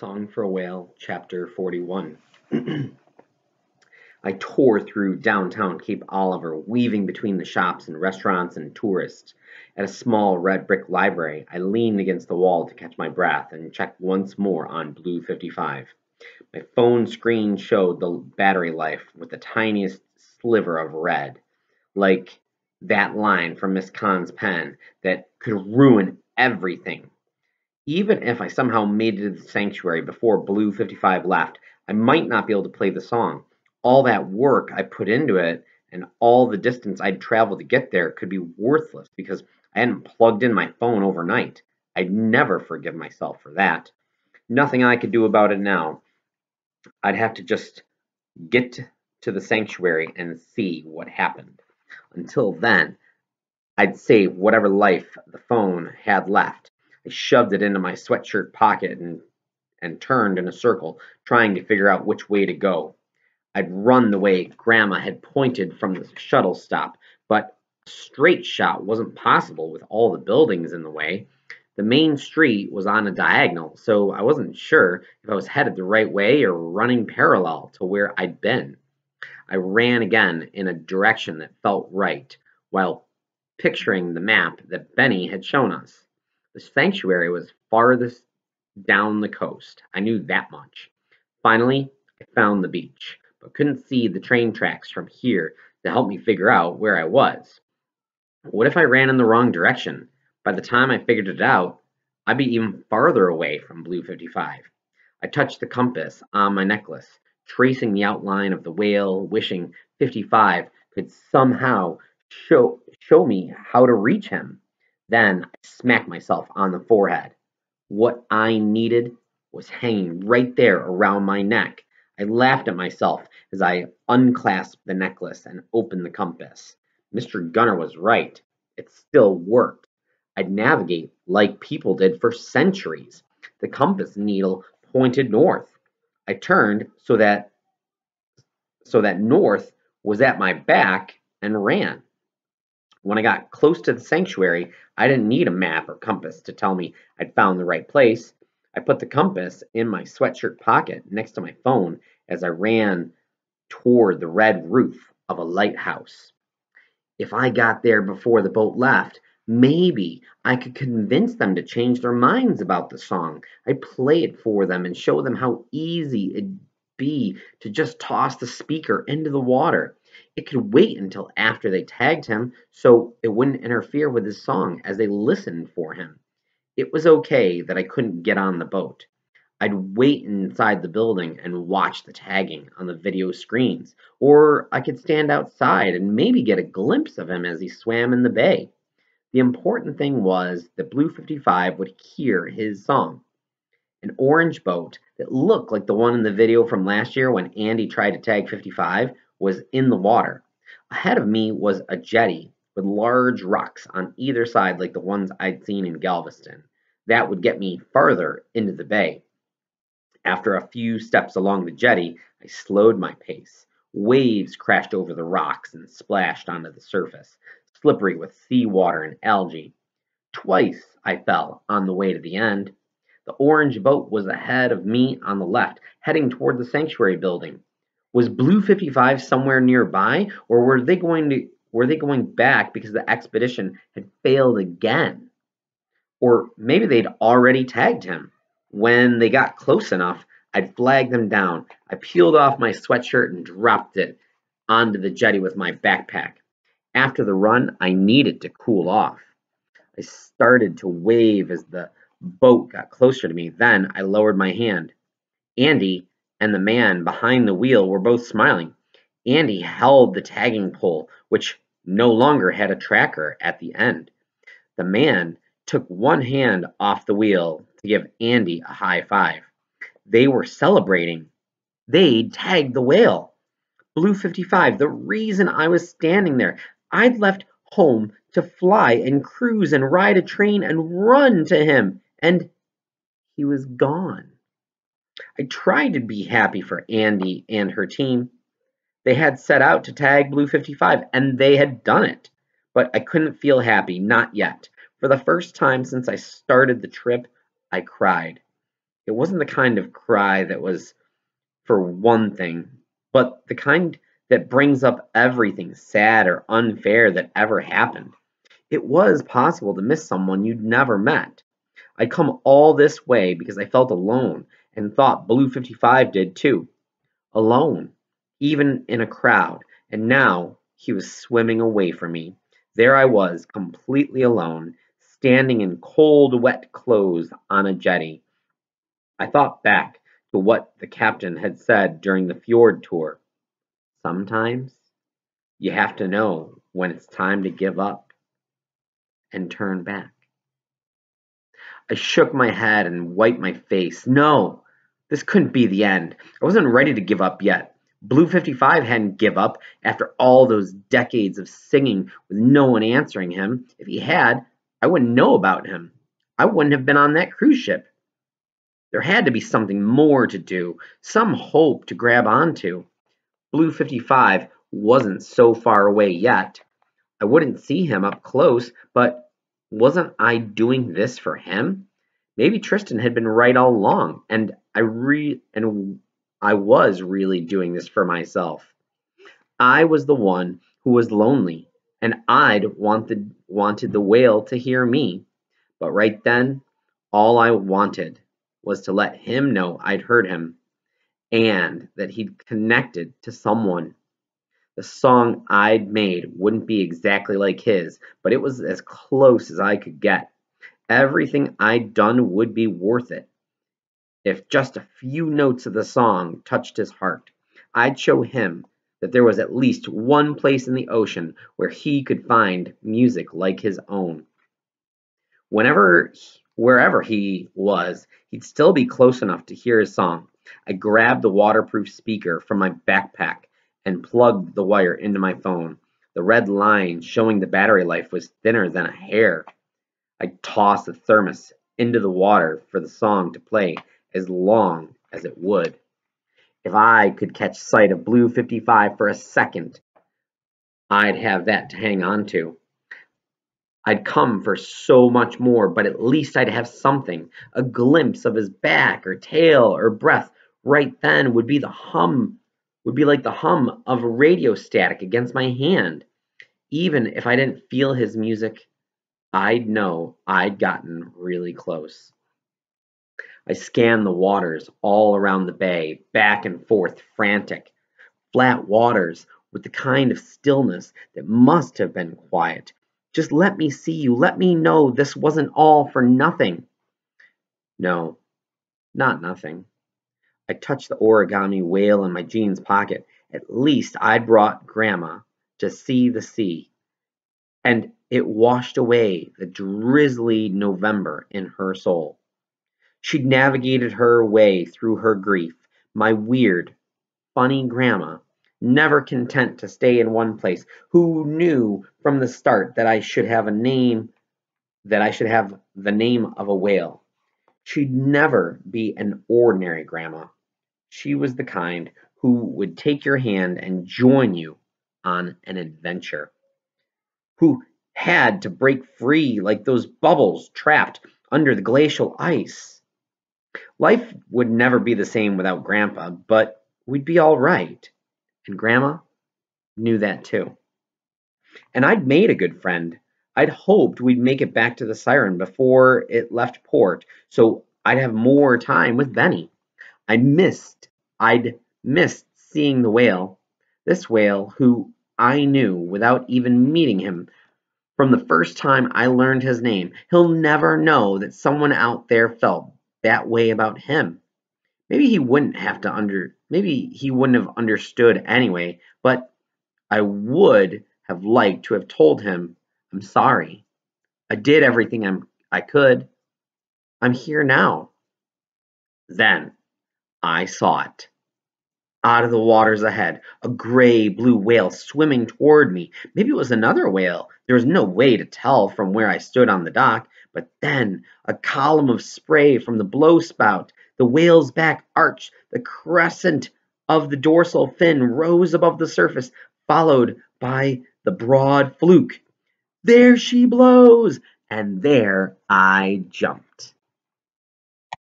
Song for a Whale, Chapter 41. I tore through downtown Cape Oliver, weaving between the shops and restaurants and tourists. At a small red brick library, I leaned against the wall to catch my breath and checked once more on Blue 55. My phone screen showed the battery life with the tiniest sliver of red, like that line from Miss Khan's pen that could ruin everything. Even if I somehow made it to the sanctuary before Blue 55 left, I might not be able to play the song. All that work I put into it and all the distance I'd traveled to get there could be worthless because I hadn't plugged in my phone overnight. I'd never forgive myself for that. Nothing I could do about it now. I'd have to just get to the sanctuary and see what happened. Until then, I'd save whatever life the phone had left I shoved it into my sweatshirt pocket and, and turned in a circle, trying to figure out which way to go. I'd run the way Grandma had pointed from the shuttle stop, but a straight shot wasn't possible with all the buildings in the way. The main street was on a diagonal, so I wasn't sure if I was headed the right way or running parallel to where I'd been. I ran again in a direction that felt right, while picturing the map that Benny had shown us. The sanctuary was farthest down the coast. I knew that much. Finally, I found the beach, but couldn't see the train tracks from here to help me figure out where I was. What if I ran in the wrong direction? By the time I figured it out, I'd be even farther away from Blue 55. I touched the compass on my necklace, tracing the outline of the whale, wishing 55 could somehow show, show me how to reach him. Then I smacked myself on the forehead. What I needed was hanging right there around my neck. I laughed at myself as I unclasped the necklace and opened the compass. Mr. Gunner was right. It still worked. I'd navigate like people did for centuries. The compass needle pointed north. I turned so that so that north was at my back and ran. When I got close to the sanctuary, I didn't need a map or compass to tell me I'd found the right place. I put the compass in my sweatshirt pocket next to my phone as I ran toward the red roof of a lighthouse. If I got there before the boat left, maybe I could convince them to change their minds about the song. I'd play it for them and show them how easy it'd be to just toss the speaker into the water. It could wait until after they tagged him so it wouldn't interfere with his song as they listened for him. It was okay that I couldn't get on the boat. I'd wait inside the building and watch the tagging on the video screens, or I could stand outside and maybe get a glimpse of him as he swam in the bay. The important thing was that Blue 55 would hear his song. An orange boat that looked like the one in the video from last year when Andy tried to tag 55 was in the water. Ahead of me was a jetty with large rocks on either side, like the ones I'd seen in Galveston. That would get me farther into the bay. After a few steps along the jetty, I slowed my pace. Waves crashed over the rocks and splashed onto the surface, slippery with seawater and algae. Twice I fell on the way to the end. The orange boat was ahead of me on the left, heading toward the sanctuary building. Was Blue 55 somewhere nearby, or were they going to were they going back because the expedition had failed again? Or maybe they'd already tagged him. When they got close enough, I'd flag them down. I peeled off my sweatshirt and dropped it onto the jetty with my backpack. After the run, I needed to cool off. I started to wave as the boat got closer to me. Then I lowered my hand. Andy and the man behind the wheel were both smiling. Andy held the tagging pole, which no longer had a tracker at the end. The man took one hand off the wheel to give Andy a high five. They were celebrating. They'd tagged the whale. Blue 55, the reason I was standing there. I'd left home to fly and cruise and ride a train and run to him, and he was gone. I tried to be happy for Andy and her team. They had set out to tag Blue 55, and they had done it. But I couldn't feel happy, not yet. For the first time since I started the trip, I cried. It wasn't the kind of cry that was for one thing, but the kind that brings up everything sad or unfair that ever happened. It was possible to miss someone you'd never met. I'd come all this way because I felt alone and thought Blue 55 did too. Alone, even in a crowd, and now he was swimming away from me. There I was, completely alone, standing in cold, wet clothes on a jetty. I thought back to what the captain had said during the fjord tour. Sometimes you have to know when it's time to give up and turn back. I shook my head and wiped my face. No, this couldn't be the end. I wasn't ready to give up yet. Blue 55 hadn't give up after all those decades of singing with no one answering him. If he had, I wouldn't know about him. I wouldn't have been on that cruise ship. There had to be something more to do, some hope to grab onto. Blue 55 wasn't so far away yet. I wouldn't see him up close, but wasn't I doing this for him? Maybe Tristan had been right all along, and I re and I was really doing this for myself. I was the one who was lonely, and I'd wanted wanted the whale to hear me. But right then, all I wanted was to let him know I'd heard him and that he'd connected to someone. The song I'd made wouldn't be exactly like his, but it was as close as I could get. Everything I'd done would be worth it. If just a few notes of the song touched his heart, I'd show him that there was at least one place in the ocean where he could find music like his own. Whenever Wherever he was, he'd still be close enough to hear his song. I grabbed the waterproof speaker from my backpack and plugged the wire into my phone. The red line showing the battery life was thinner than a hair. I tossed the thermos into the water for the song to play as long as it would. If I could catch sight of Blue 55 for a second, I'd have that to hang on to. I'd come for so much more, but at least I'd have something. A glimpse of his back or tail or breath right then would be the hum, would be like the hum of radio static against my hand. Even if I didn't feel his music, I'd know I'd gotten really close. I scanned the waters all around the bay, back and forth, frantic. Flat waters with the kind of stillness that must have been quiet just let me see you. Let me know this wasn't all for nothing. No, not nothing. I touched the origami whale in my jeans pocket. At least I'd brought Grandma to see the sea. And it washed away the drizzly November in her soul. She'd navigated her way through her grief. My weird, funny grandma never content to stay in one place, who knew from the start that I should have a name, that I should have the name of a whale. She'd never be an ordinary grandma. She was the kind who would take your hand and join you on an adventure, who had to break free like those bubbles trapped under the glacial ice. Life would never be the same without Grandpa, but we'd be all right. And Grandma knew that too. And I'd made a good friend. I'd hoped we'd make it back to the Siren before it left port, so I'd have more time with Benny. I missed, I'd missed seeing the whale. This whale who I knew without even meeting him from the first time I learned his name. He'll never know that someone out there felt that way about him. Maybe he wouldn't have to under maybe he wouldn't have understood anyway, but I would have liked to have told him, I'm sorry. I did everything I'm, I could. I'm here now. Then I saw it. Out of the waters ahead, a gray blue whale swimming toward me. Maybe it was another whale. There was no way to tell from where I stood on the dock, but then a column of spray from the blow spout the whale's back arched, the crescent of the dorsal fin rose above the surface, followed by the broad fluke. There she blows! And there I jumped.